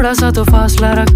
थोड़ा सा तो फासला रख।